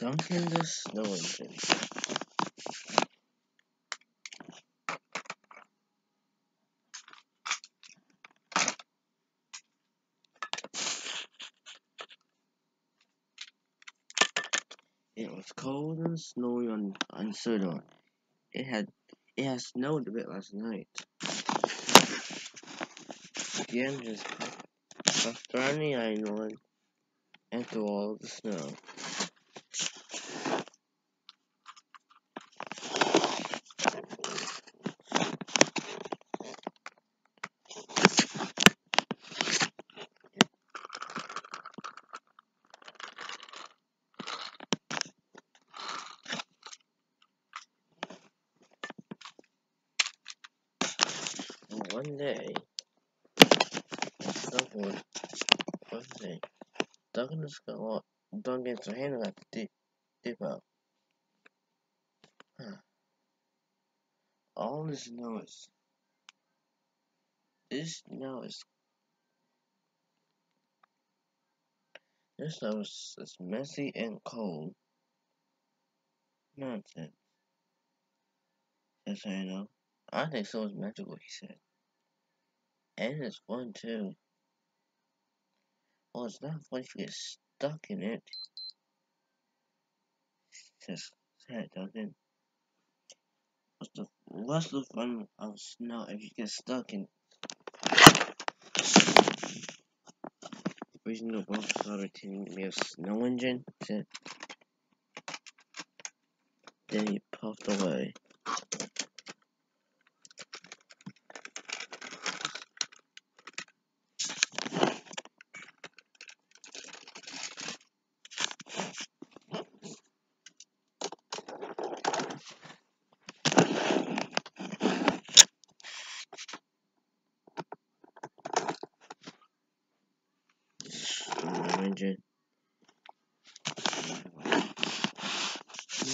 Duncan the Snow Engine. It was cold and snowy on on Sodor. It had it had snowed a bit last night. The engines passed around the island and through all the snow. One day, someone, one day, Duncan is going, Duncan's handle at the depot. Huh. All this snow is, this snow is, this snow is, messy and cold. Nonsense. Just so you know. I think so is magical, he said. And it's fun too. Well, it's not fun if you get stuck in it. Just said Duncan. What's the what's the fun of snow if you get stuck in freezing the box started to be a snow engine? Then he puffed away. engine.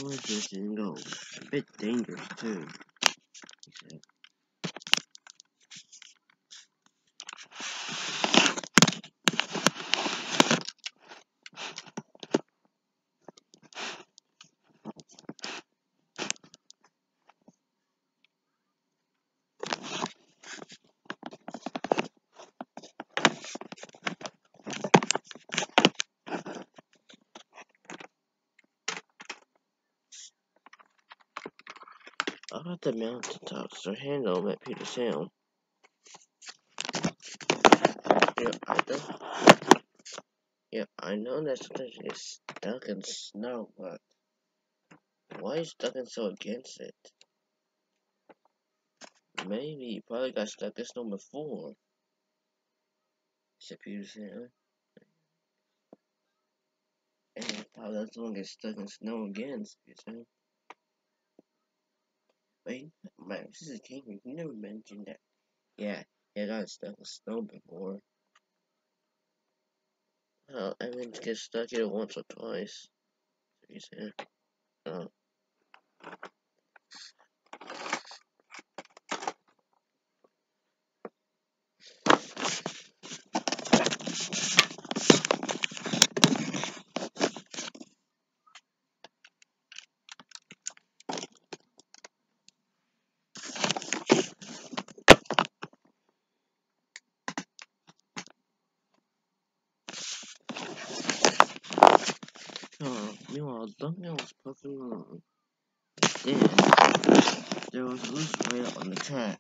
More just didn't go. A bit dangerous too, he said. At the mountaintops, their handle met Peter Sam. Yeah, I know. Yeah, I know that sometimes you get stuck in snow, but why is Duncan so against it? Maybe he probably got stuck in snow before. Said Peter Sam. And probably doesn't want to get stuck in snow again, Peter Sam. Wait, my sister here. You never mentioned that. Yeah, yeah, got stuck in snow before. Well, I mean, get stuck in it once or twice. You said. Oh, Duncan was puffing along. Then, there was loose rail on the track.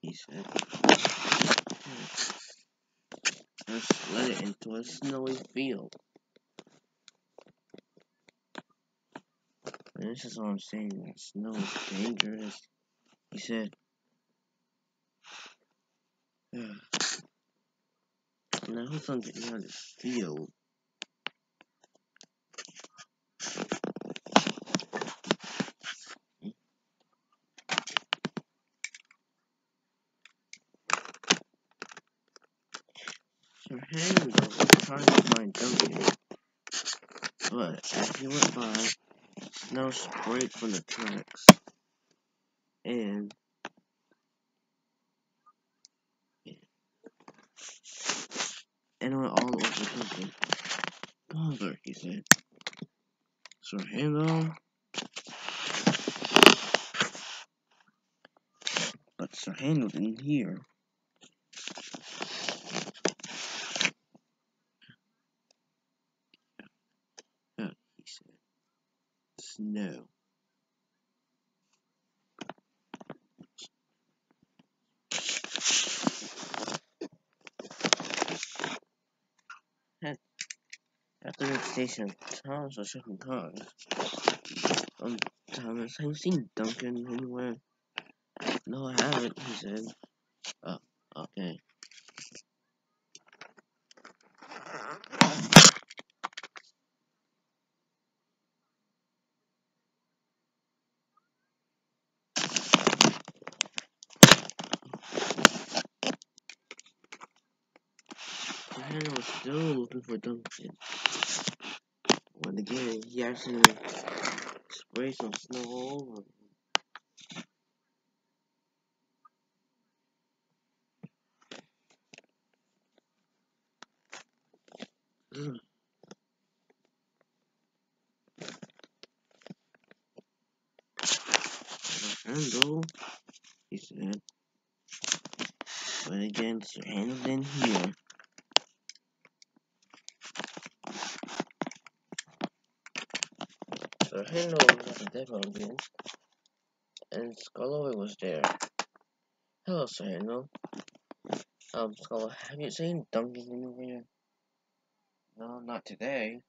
He said. And slid it into a snowy field. And this is what I'm saying, that snow is dangerous. He said. Now who's on getting out of this field? Was trying to find Duncan, but as he went by, snow sprayed from the tracks, and and went all over Duncan. Bother, he said. Sir Handel. But Sir Handel didn't hear. Yeah, he said. Snow. After the station, Thomas was checking cars. Um, Thomas, have you seen Duncan anywhere? No, I haven't, he said. Okay. Hannah was still looking for Duncan. When again, he actually sprayed some snow all over him. Handle, uh, he said. But again, Sir Handel didn't hear. Sir Handel was again, and Skarloey was there. Hello, Sir Handel. Um, Skarloey, have you seen Duncan anywhere? No, not today.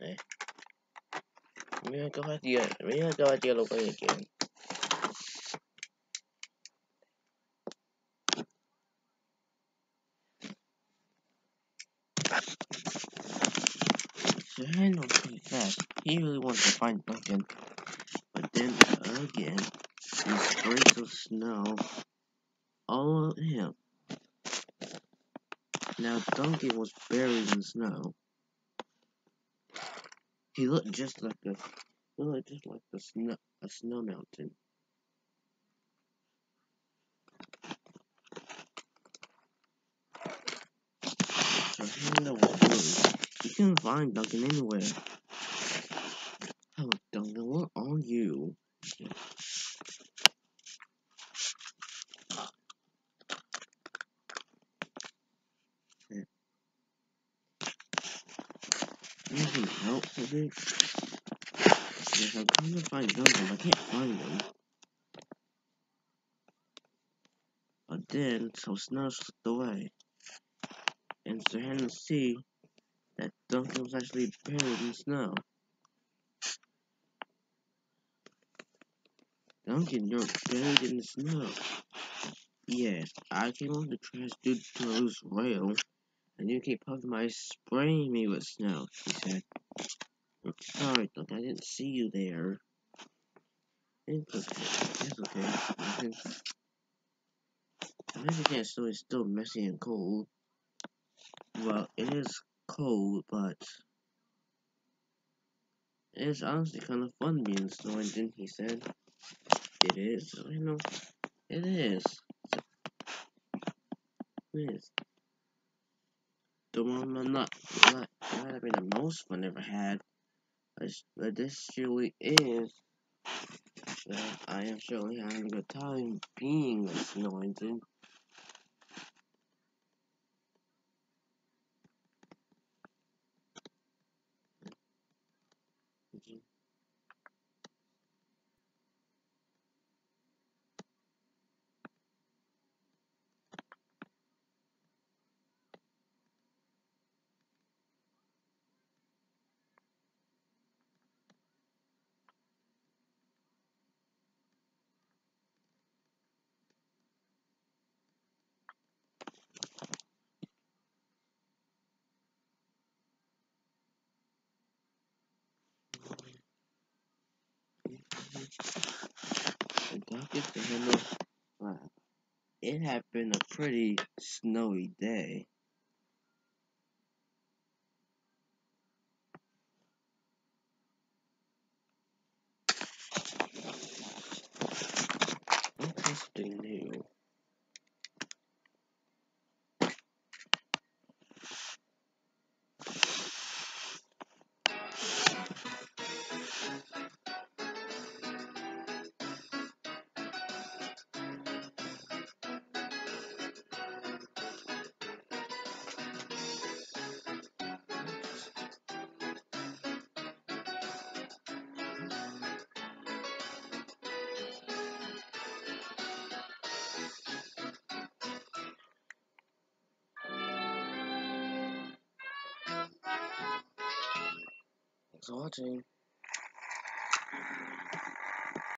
Hey. We're gonna go at the we're gonna go at the other way again. Was pretty fast. He really wanted to find Duncan. But then again, he sprayed of snow all over him. Now Duncan was buried in snow. He looked just like a looked just like a snow a snow mountain. So was worried. He can't find Duncan anywhere. Hello, Duncan, where are you? Some help with it? Yes, I'm trying to find Duncan, but I can't find him. But then, so snow slipped away. And Sir see that Duncan was actually buried in snow. Duncan, you're buried in the snow. Yes, I came off the trash due to a loose rail, and you keep puffing my spraying me with snow, he said. I'm sorry, Duncan, I didn't see you there. It's okay, it's okay. The Michigan snow is still messy and cold. Well, it is cold, but it's honestly kind of fun being snowing, didn't he said? It is, you know, it is. It is. The one I'm not, not, not having the most fun I ever had, but uh, this surely is that I am surely having a good time being a snow engine. Talking to him, wow, it had been a pretty snowy day. What's exhorting